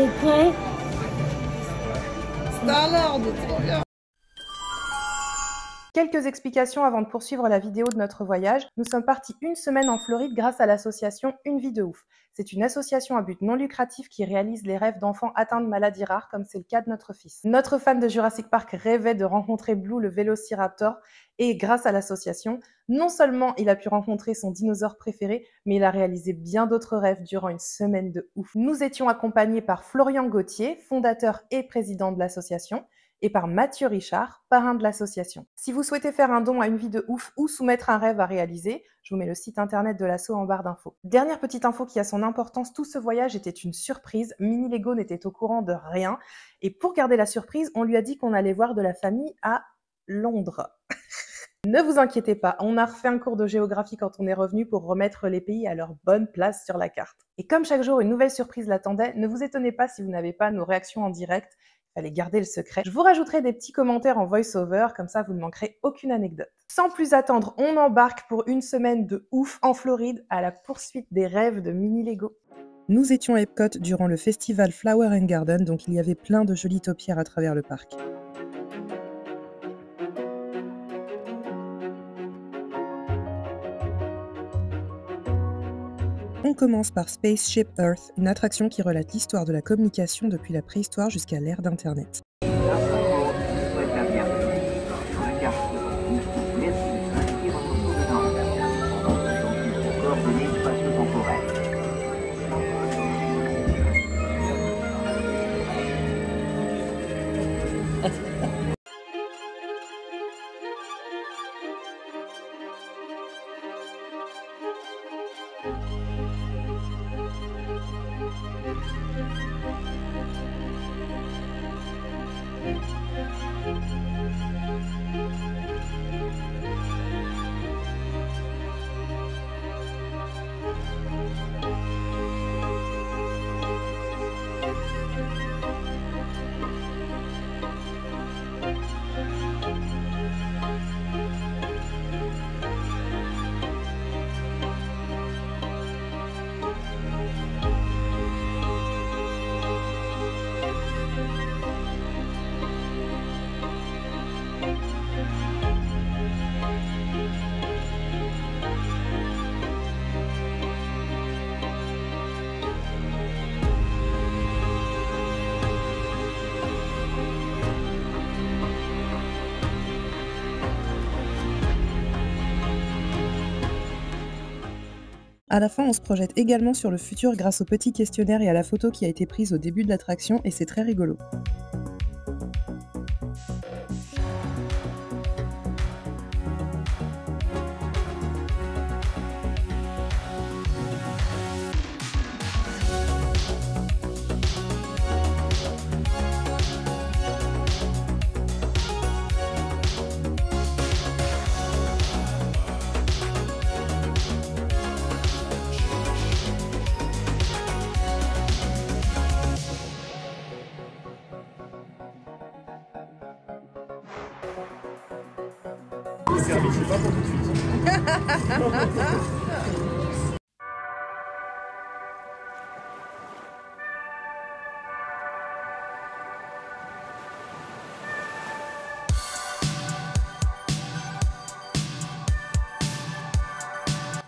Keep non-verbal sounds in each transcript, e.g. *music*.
C'est prêt Star-Lord, trop bien Quelques explications avant de poursuivre la vidéo de notre voyage. Nous sommes partis une semaine en Floride grâce à l'association Une vie de ouf. C'est une association à but non lucratif qui réalise les rêves d'enfants atteints de maladies rares, comme c'est le cas de notre fils. Notre fan de Jurassic Park rêvait de rencontrer Blue, le vélociraptor, et grâce à l'association, non seulement il a pu rencontrer son dinosaure préféré, mais il a réalisé bien d'autres rêves durant une semaine de ouf. Nous étions accompagnés par Florian Gauthier, fondateur et président de l'association, et par Mathieu Richard, parrain de l'association. Si vous souhaitez faire un don à une vie de ouf ou soumettre un rêve à réaliser, je vous mets le site internet de l'asso en barre d'infos. Dernière petite info qui a son importance, tout ce voyage était une surprise. Mini Lego n'était au courant de rien. Et pour garder la surprise, on lui a dit qu'on allait voir de la famille à Londres. *laughs* Ne vous inquiétez pas, on a refait un cours de géographie quand on est revenu pour remettre les pays à leur bonne place sur la carte. Et comme chaque jour une nouvelle surprise l'attendait, ne vous étonnez pas si vous n'avez pas nos réactions en direct fallait garder le secret. Je vous rajouterai des petits commentaires en voice-over, comme ça vous ne manquerez aucune anecdote. Sans plus attendre, on embarque pour une semaine de ouf en Floride à la poursuite des rêves de mini Lego. Nous étions à Epcot durant le festival Flower and Garden, donc il y avait plein de jolies topières à travers le parc. On commence par Spaceship Earth, une attraction qui relate l'histoire de la communication depuis la préhistoire jusqu'à l'ère d'Internet. À la fin, on se projette également sur le futur grâce au petit questionnaire et à la photo qui a été prise au début de l'attraction et c'est très rigolo.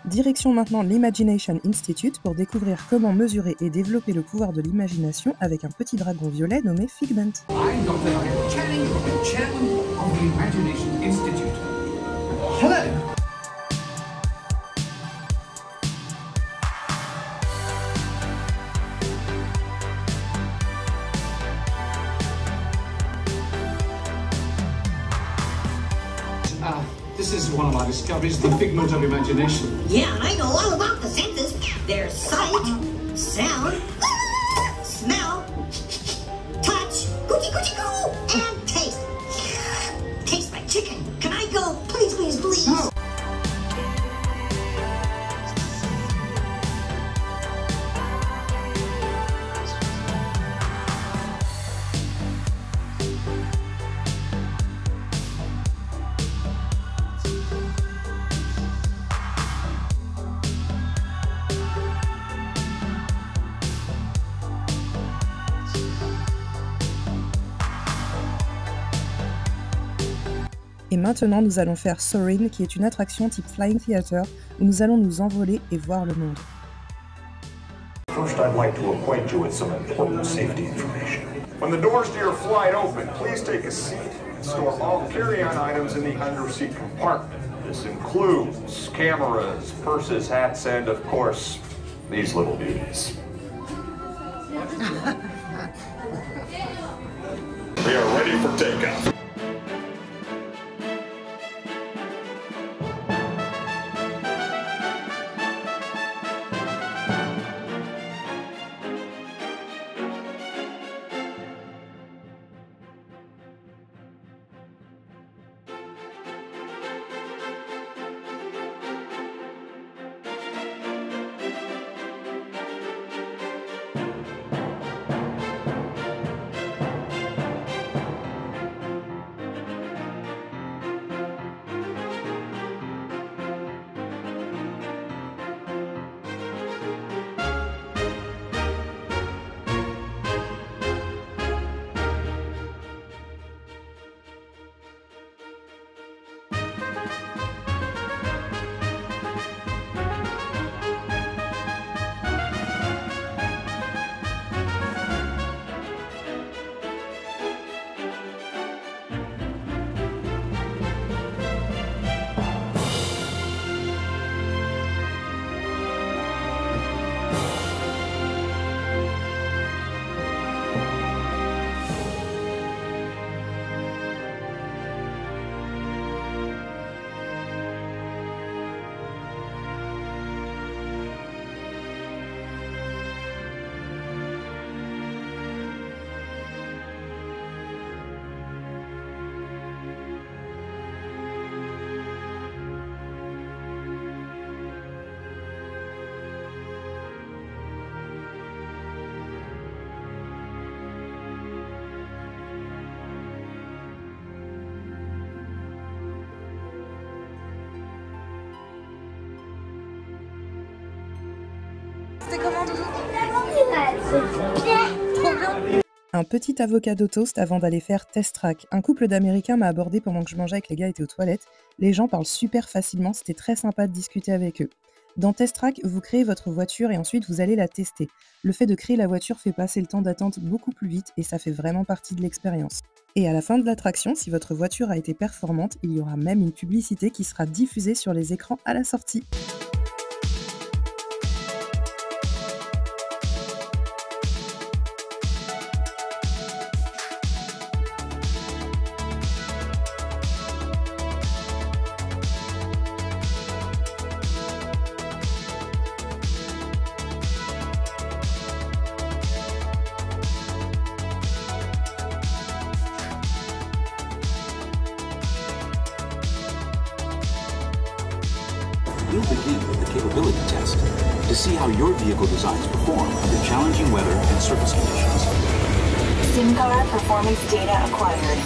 Direction maintenant l'Imagination Institute pour découvrir comment mesurer et développer le pouvoir de l'imagination avec un petit dragon violet nommé Figment. Hello. Uh, this is one of my discoveries, the figment of imagination. Yeah, and I know all about the senses. There's sight, sound, smell, touch, coochie coochie coo, maintenant, nous allons faire Soarin', qui est une attraction type Flying Theater, où nous allons nous envoler et voir le monde. First, I'd like to acquaint you with some important safety information. When the doors to your flight open, please take a seat and store all carry-on items in the under-seat compartment. This includes cameras, purses, hats, and, of course, these little beauties. *laughs* we are ready for takeoff. Un petit avocado toast avant d'aller faire test track. Un couple d'Américains m'a abordé pendant que je mangeais avec les gars étaient aux toilettes. Les gens parlent super facilement, c'était très sympa de discuter avec eux. Dans Test Track, vous créez votre voiture et ensuite vous allez la tester. Le fait de créer la voiture fait passer le temps d'attente beaucoup plus vite et ça fait vraiment partie de l'expérience. Et à la fin de l'attraction, si votre voiture a été performante, il y aura même une publicité qui sera diffusée sur les écrans à la sortie. We'll begin with the capability test to see how your vehicle designs perform under challenging weather and surface conditions. SimCar performance data acquired.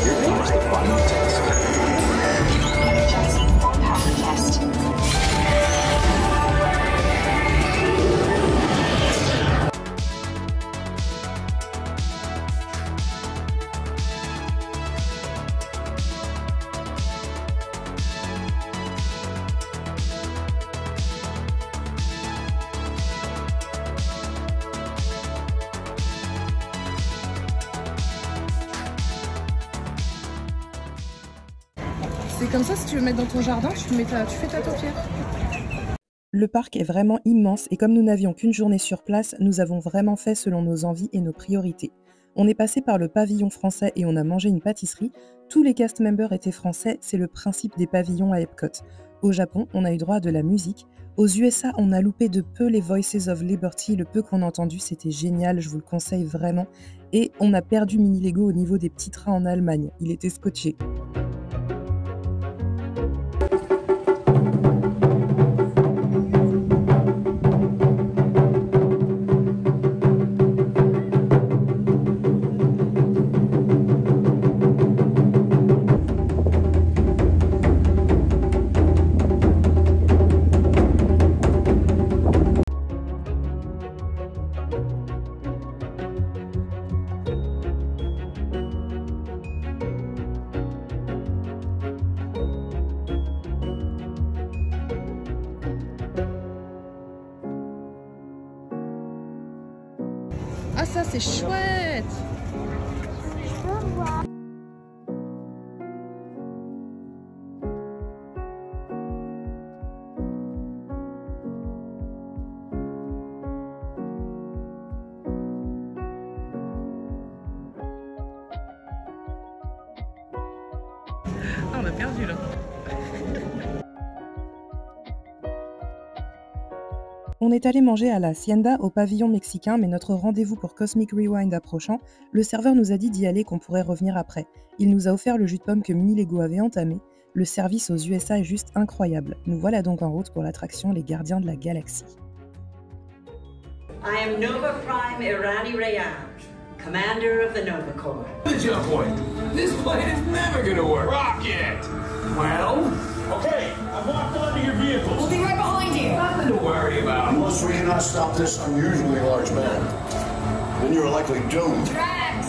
Here comes the final test. C'est comme ça, si tu veux mettre dans ton jardin, tu, mets ta, tu fais ta taupière. Le parc est vraiment immense et comme nous n'avions qu'une journée sur place, nous avons vraiment fait selon nos envies et nos priorités. On est passé par le pavillon français et on a mangé une pâtisserie. Tous les cast members étaient français, c'est le principe des pavillons à Epcot. Au Japon, on a eu droit à de la musique. Aux USA, on a loupé de peu les Voices of Liberty, le peu qu'on a entendu, c'était génial, je vous le conseille vraiment. Et on a perdu Mini Lego au niveau des petits trains en Allemagne, il était scotché. A perdu là On est allé manger à la Hacienda au pavillon mexicain, mais notre rendez-vous pour Cosmic Rewind approchant, le serveur nous a dit d'y aller qu'on pourrait revenir après. Il nous a offert le jus de pomme que Mini Lego avait entamé. Le service aux USA est juste incroyable. Nous voilà donc en route pour l'attraction Les Gardiens de la Galaxie. I am Nova Prime Irani Rayan, commander of the Nova Corps. The jump point. This plane is never gonna work. Rocket! Well, Okay, I've locked onto your vehicle. We'll be right behind you. nothing to worry about. Unless we cannot stop this unusually large man, then you are likely doomed. Drax!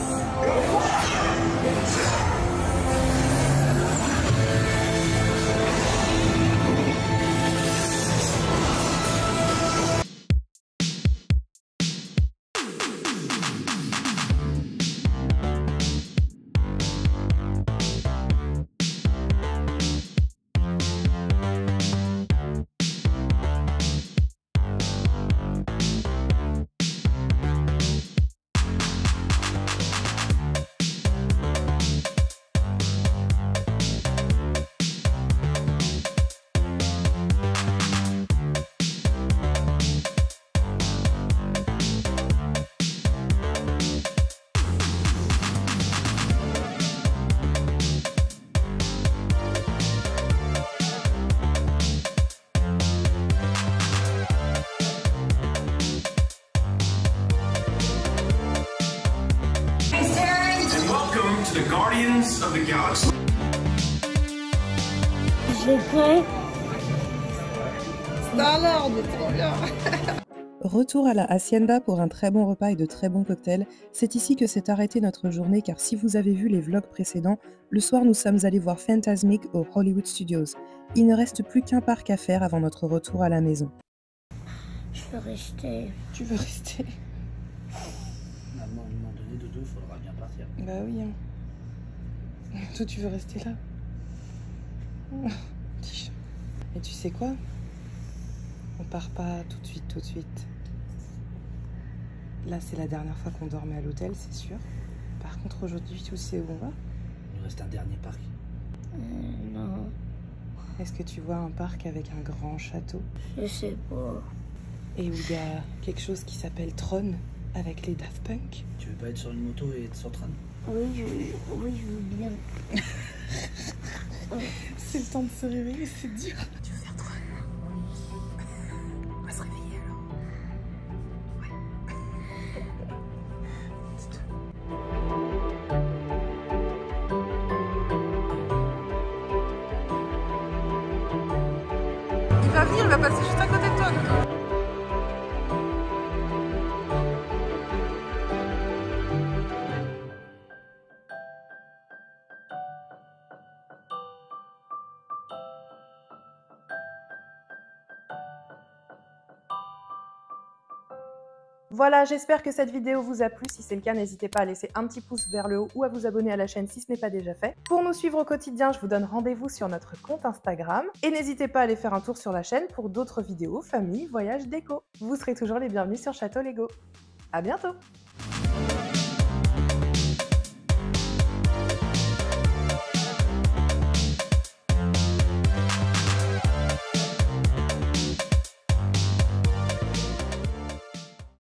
Guardians of the Galaxy. Star-Lord, trop bien *laughs* Retour à la Hacienda pour un très bon repas et de très bons cocktails. C'est ici que s'est arrêtée notre journée car si vous avez vu les vlogs précédents, le soir nous sommes allés voir Fantasmic au Hollywood Studios. Il ne reste plus qu'un parc à faire avant notre retour à la maison. Je veux rester. Tu veux rester? À un moment donné, de deux, il faudra bien partir. Bah oui. hein. Toi tu veux rester là chat. Et tu sais quoi? On part pas tout de suite, tout de suite. Là c'est la dernière fois qu'on dormait à l'hôtel, c'est sûr. Par contre aujourd'hui tu sais où on va? Il nous reste un dernier parc. Euh, non, Est-ce que tu vois un parc avec un grand château? Je sais pas. Et où il y a quelque chose qui s'appelle Tron avec les Daft Punk? Tu veux pas être sur une moto et être sur train Oui, je, oui, je veux bien. *laughs* C'est le temps de se réveiller, c'est dur. Tu veux faire Tron On va se réveiller alors. Il va venir, il va passer juste à côté de toi. Voilà, j'espère que cette vidéo vous a plu. Si c'est le cas, n'hésitez pas à laisser un petit pouce vers le haut ou à vous abonner à la chaîne si ce n'est pas déjà fait. Pour nous suivre au quotidien, je vous donne rendez-vous sur notre compte Instagram. Et n'hésitez pas à aller faire un tour sur la chaîne pour d'autres vidéos, famille, voyage, déco. Vous serez toujours les bienvenus sur Château Lego. À bientôt